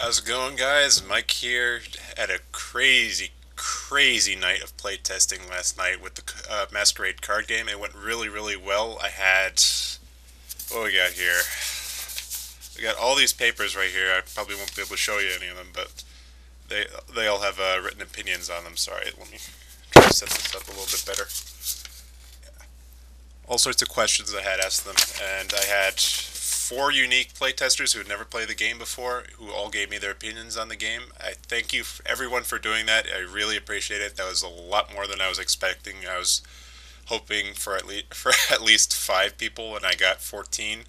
How's it going, guys? Mike here. Had a crazy, crazy night of playtesting last night with the uh, Masquerade card game. It went really, really well. I had. What we got here? We got all these papers right here. I probably won't be able to show you any of them, but they they all have uh, written opinions on them. Sorry, let me try to set this up a little bit better. All sorts of questions I had asked them, and I had four unique playtesters who had never played the game before, who all gave me their opinions on the game. I thank you, everyone, for doing that. I really appreciate it. That was a lot more than I was expecting. I was hoping for at least for at least five people, and I got 14.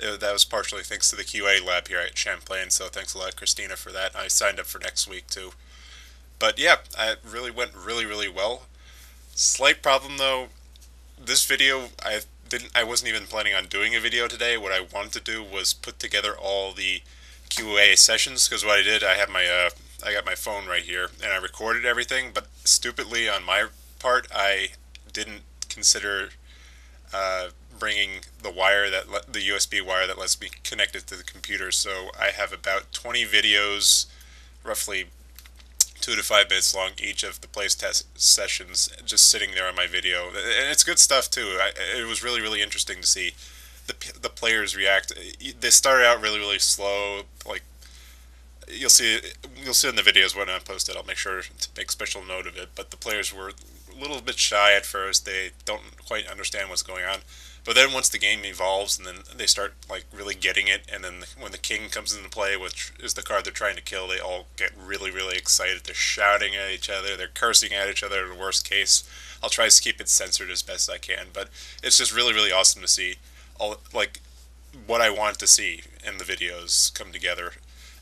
Uh, that was partially thanks to the QA lab here at Champlain. So thanks a lot, Christina, for that. I signed up for next week too. But yeah, it really went really really well. Slight problem though. This video I didn't I wasn't even planning on doing a video today. What I wanted to do was put together all the QA sessions because what I did I have my uh, I got my phone right here and I recorded everything, but stupidly on my part I didn't consider uh, bringing the wire that the USB wire that lets me connect it to the computer. So I have about 20 videos, roughly two to five minutes long each of the playtest sessions just sitting there on my video. And it's good stuff too. I, it was really really interesting to see the, the players react. They started out really really slow like you'll see you'll see in the videos when I post it I'll make sure to make special note of it but the players were little bit shy at first they don't quite understand what's going on but then once the game evolves and then they start like really getting it, and then when the king comes into play, which is the card they're trying to kill, they all get really really excited. They're shouting at each other, they're cursing at each other. In the worst case, I'll try to keep it censored as best I can, but it's just really really awesome to see all like what I want to see in the videos come together.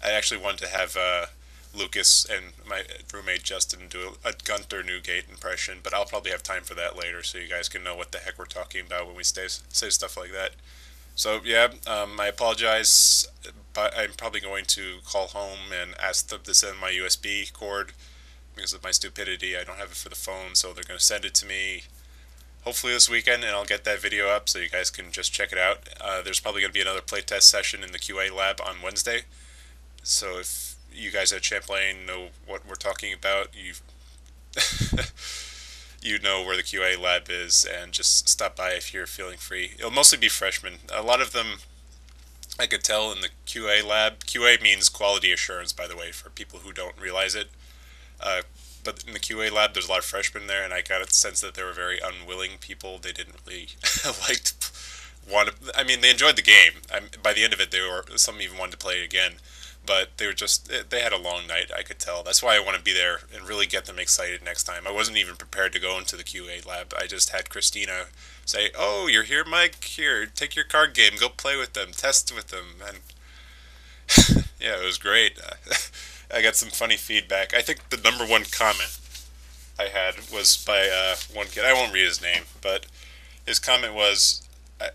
I actually want to have. Uh, Lucas and my roommate Justin do a, Gunter Newgate impression, but I'll probably have time for that later, so you guys can know what the heck we're talking about when we say say stuff like that. So yeah, um, I apologize, but I'm probably going to call home and ask them to send my USB cord because of my stupidity. I don't have it for the phone, so they're going to send it to me. Hopefully this weekend, and I'll get that video up so you guys can just check it out. Uh, there's probably going to be another playtest session in the QA lab on Wednesday. So if you guys at Champlain know what we're talking about, you you know where the QA lab is, and just stop by if you're feeling free. It'll mostly be freshmen. A lot of them, I could tell in the QA lab. QA means quality assurance, by the way, for people who don't realize it. Uh, but in the QA lab, there's a lot of freshmen there, and I got a sense that they were very unwilling people. They didn't really like to want to. I mean, they enjoyed the game. I, by the end of it, they were some even wanted to play it again but they were just they had a long night i could tell. That's why i want to be there and really get them excited next time. I wasn't even prepared to go into the qa lab. I just had christina say oh you're here mike. Here take your card game. Go play with them. Test with them. And yeah it was great. I got some funny feedback. I think the number one comment i had was by uh, one kid. I won't read his name but his comment was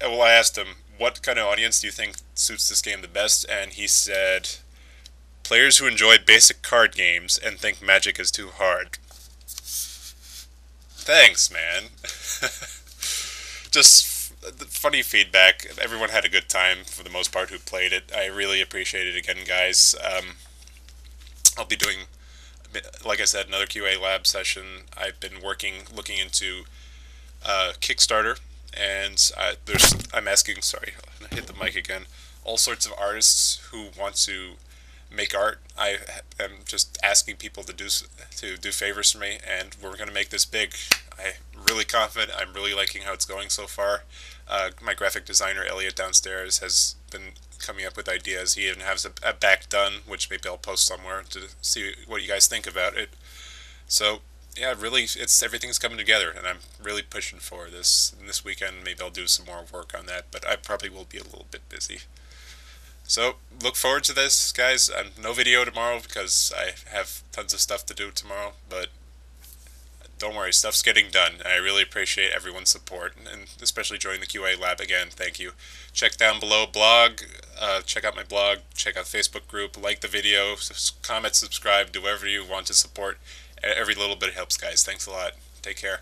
well i asked him what kind of audience do you think suits this game the best? And he said Players who enjoy basic card games and think Magic is too hard. Thanks, man. Just funny feedback. Everyone had a good time for the most part who played it. I really appreciate it again, guys. Um, I'll be doing, like I said, another QA lab session. I've been working, looking into uh, Kickstarter, and I, there's I'm asking. Sorry, I hit the mic again. All sorts of artists who want to make art. I am just asking people to do to do favors for me, and we're going to make this big. I'm really confident. I'm really liking how it's going so far. Uh, my graphic designer Elliot downstairs has been coming up with ideas. He even has a, a back done, which maybe I'll post somewhere to see what you guys think about it. So yeah, really, it's everything's coming together, and I'm really pushing for this. And this weekend, maybe I'll do some more work on that, but I probably will be a little bit busy. So look forward to this, guys. Um, no video tomorrow because I have tons of stuff to do tomorrow, but don't worry, stuff's getting done. I really appreciate everyone's support, and especially joining the QA lab again. Thank you. Check down below blog. Uh, check out my blog. Check out Facebook group. Like the video. Comment, subscribe. Do whatever you want to support. Every little bit helps, guys. Thanks a lot. Take care.